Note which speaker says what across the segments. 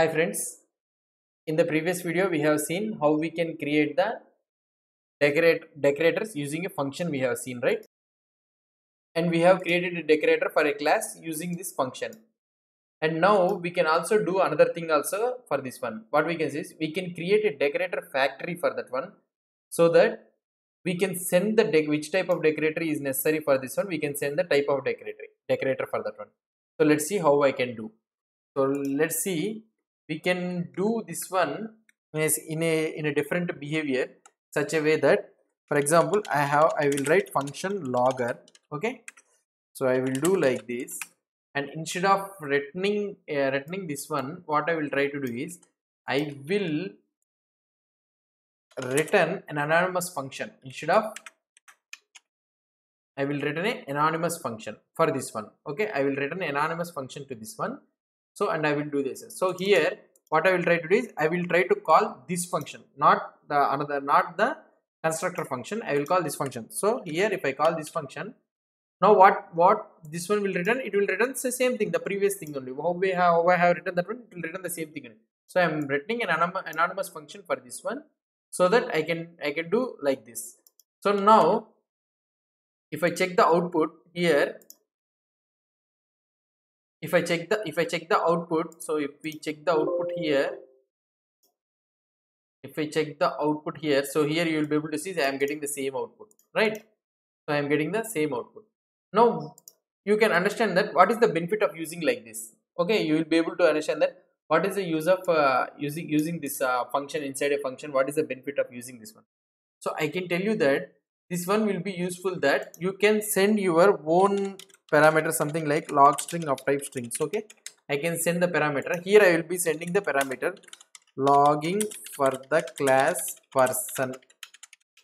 Speaker 1: Hi friends, in the previous video we have seen how we can create the decorate decorators using a function we have seen right? And we have created a decorator for a class using this function. And now we can also do another thing also for this one. What we can say is we can create a decorator factory for that one so that we can send the dec which type of decorator is necessary for this one we can send the type of decorator decorator for that one. So let's see how I can do. So let's see we can do this one in a in a different behavior such a way that for example I have I will write function logger okay? So I will do like this. And instead of returning uh, returning this one what I will try to do is I will return an anonymous function. Instead of I will return an anonymous function for this one okay? I will return an anonymous function to this one so and I will do this. So here what I will try to do is I will try to call this function not the another not the constructor function. I will call this function. So here if I call this function now what what this one will return? It will return the same thing the previous thing only. How we have how I have written that one it will return the same thing only. so I am returning an anonymous function for this one so that I can I can do like this. So now if I check the output here if I check the if I check the output so if we check the output here if I check the output here so here you will be able to see I am getting the same output right? So I am getting the same output. Now you can understand that what is the benefit of using like this? Okay you will be able to understand that what is the use of uh, using using this uh, function inside a function what is the benefit of using this one? So I can tell you that this one will be useful that you can send your own parameter something like log string of type strings okay? I can send the parameter. Here I will be sending the parameter logging for the class person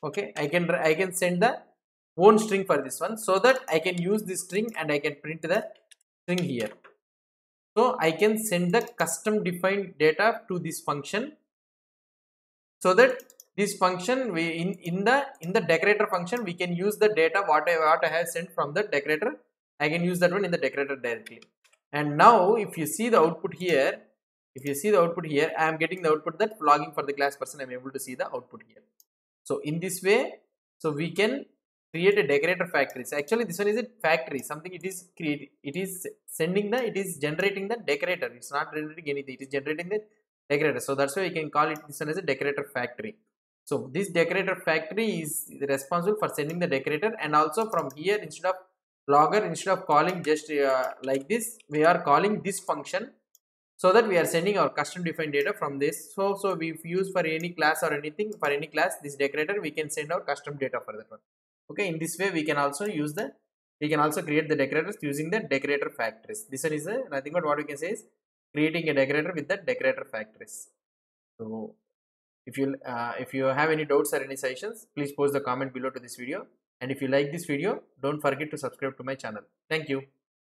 Speaker 1: okay? I can I can send the own string for this one so that I can use this string and I can print the string here. So I can send the custom defined data to this function so that this function we in in the in the decorator function we can use the data what I what I have sent from the decorator I can use that one in the decorator directly. And now if you see the output here if you see the output here I am getting the output that logging for the class person I am able to see the output here. So in this way so we can create a decorator factory. So actually this one is a factory. Something it is create it is sending the it is generating the decorator. It's not generating anything. It is generating the decorator. So that's why we can call it this one as a decorator factory. So this decorator factory is responsible for sending the decorator and also from here instead of logger instead of calling just uh, like this we are calling this function so that we are sending our custom defined data from this. So so we use for any class or anything for any class this decorator we can send our custom data for that one. Okay in this way we can also use the we can also create the decorators using the decorator factories. This one is a nothing but what we can say is creating a decorator with the decorator factories. So if you uh, if you have any doubts or any suggestions please post the comment below to this video and if you like this video don't forget to subscribe to my channel. Thank you